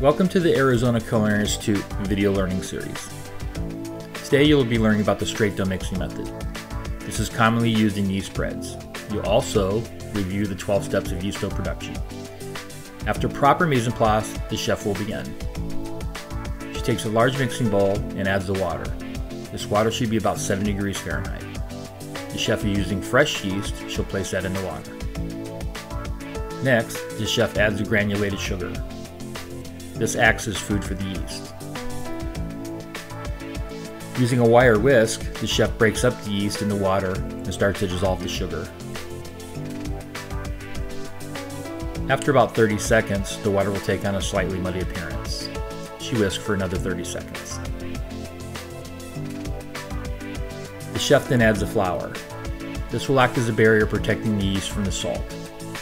Welcome to the Arizona Culinary Institute video learning series. Today you'll be learning about the straight dough mixing method. This is commonly used in yeast breads. You'll also review the 12 steps of yeast dough production. After proper mise en place, the chef will begin. She takes a large mixing bowl and adds the water. This water should be about 70 degrees Fahrenheit. The chef is using fresh yeast, she'll place that in the water. Next, the chef adds the granulated sugar. This acts as food for the yeast. Using a wire whisk, the chef breaks up the yeast in the water and starts to dissolve the sugar. After about 30 seconds, the water will take on a slightly muddy appearance. She whisks for another 30 seconds. The chef then adds the flour. This will act as a barrier protecting the yeast from the salt.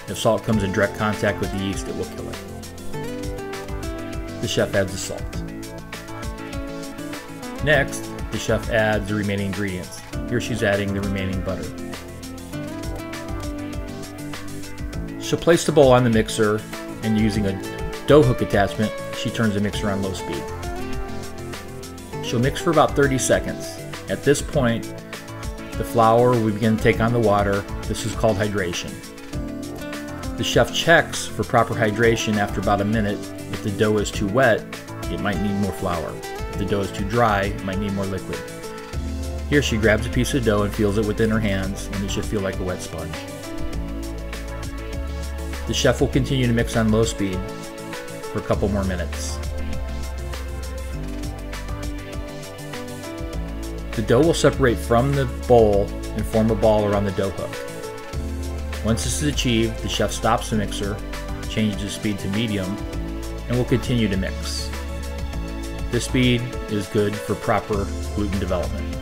If salt comes in direct contact with the yeast, it will kill it the chef adds the salt. Next, the chef adds the remaining ingredients. Here she's adding the remaining butter. She'll place the bowl on the mixer and using a dough hook attachment, she turns the mixer on low speed. She'll mix for about 30 seconds. At this point, the flour will begin to take on the water. This is called hydration. The chef checks for proper hydration after about a minute if the dough is too wet, it might need more flour. If the dough is too dry, it might need more liquid. Here she grabs a piece of dough and feels it within her hands, and it should feel like a wet sponge. The chef will continue to mix on low speed for a couple more minutes. The dough will separate from the bowl and form a ball around the dough hook. Once this is achieved, the chef stops the mixer, changes the speed to medium, and will continue to mix. This speed is good for proper gluten development.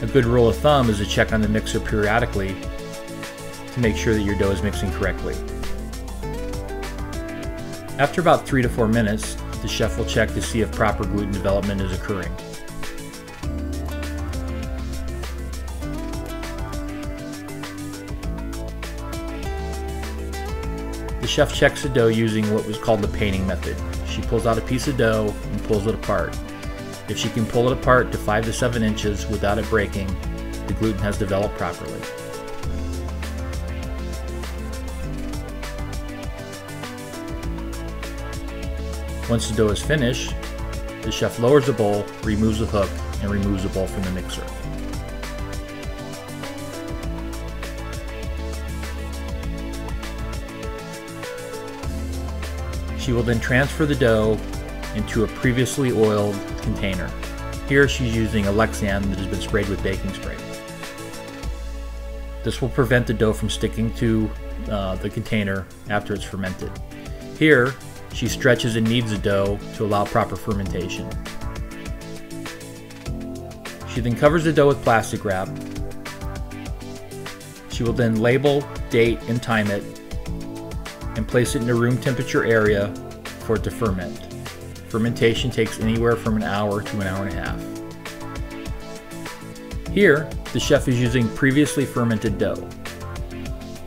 A good rule of thumb is to check on the mixer periodically to make sure that your dough is mixing correctly. After about 3 to 4 minutes, the chef will check to see if proper gluten development is occurring. The chef checks the dough using what was called the painting method. She pulls out a piece of dough and pulls it apart. If she can pull it apart to 5 to 7 inches without it breaking, the gluten has developed properly. Once the dough is finished, the chef lowers the bowl, removes the hook, and removes the bowl from the mixer. She will then transfer the dough into a previously oiled container. Here she's using a Lexan that has been sprayed with baking spray. This will prevent the dough from sticking to uh, the container after it's fermented. Here, she stretches and kneads the dough to allow proper fermentation. She then covers the dough with plastic wrap. She will then label, date, and time it and place it in a room temperature area for it to ferment. Fermentation takes anywhere from an hour to an hour and a half. Here, the chef is using previously fermented dough.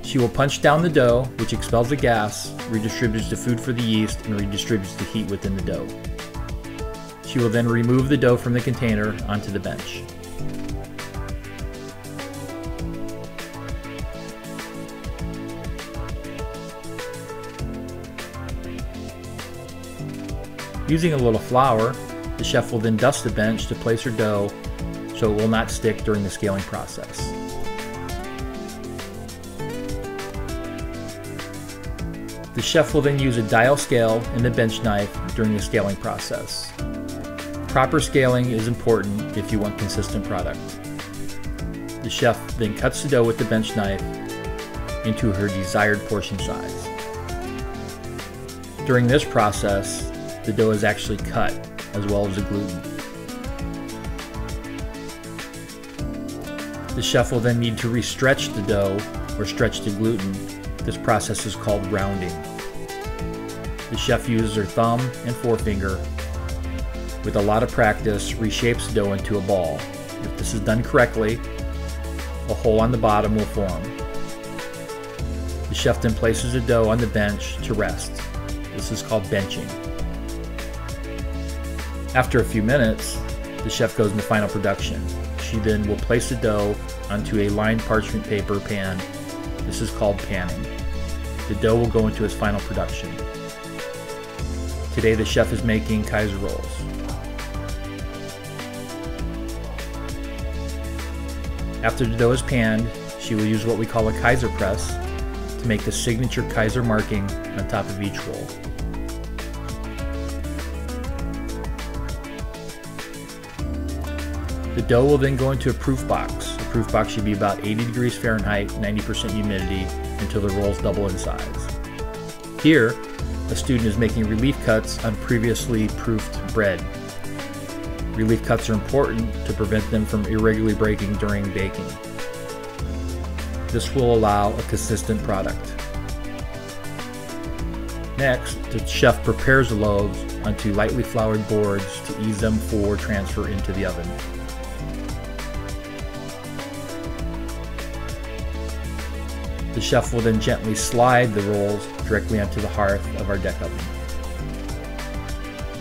She will punch down the dough, which expels the gas, redistributes the food for the yeast, and redistributes the heat within the dough. She will then remove the dough from the container onto the bench. Using a little flour, the chef will then dust the bench to place her dough so it will not stick during the scaling process. The chef will then use a dial scale and a bench knife during the scaling process. Proper scaling is important if you want consistent product. The chef then cuts the dough with the bench knife into her desired portion size. During this process, the dough is actually cut, as well as the gluten. The chef will then need to restretch the dough or stretch the gluten. This process is called rounding. The chef uses her thumb and forefinger. With a lot of practice, reshapes the dough into a ball. If this is done correctly, a hole on the bottom will form. The chef then places the dough on the bench to rest. This is called benching. After a few minutes, the chef goes into final production. She then will place the dough onto a lined parchment paper pan. This is called panning. The dough will go into its final production. Today the chef is making Kaiser rolls. After the dough is panned, she will use what we call a Kaiser press to make the signature Kaiser marking on top of each roll. The dough will then go into a proof box. The proof box should be about 80 degrees Fahrenheit, 90% humidity, until the rolls double in size. Here, a student is making relief cuts on previously proofed bread. Relief cuts are important to prevent them from irregularly breaking during baking. This will allow a consistent product. Next, the chef prepares the loaves onto lightly floured boards to ease them for transfer into the oven. The chef will then gently slide the rolls directly onto the hearth of our deck oven.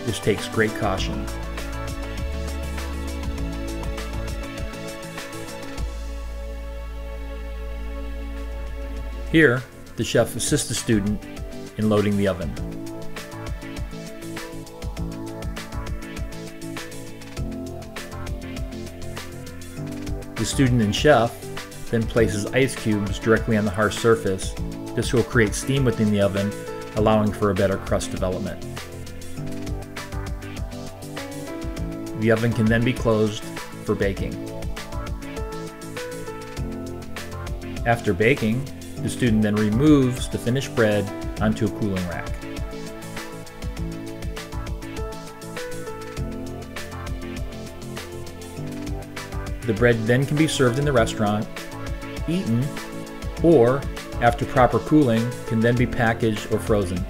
This takes great caution. Here, the chef assists the student in loading the oven. The student and chef then places ice cubes directly on the hearth surface. This will create steam within the oven, allowing for a better crust development. The oven can then be closed for baking. After baking, the student then removes the finished bread onto a cooling rack. The bread then can be served in the restaurant eaten, or after proper cooling, can then be packaged or frozen.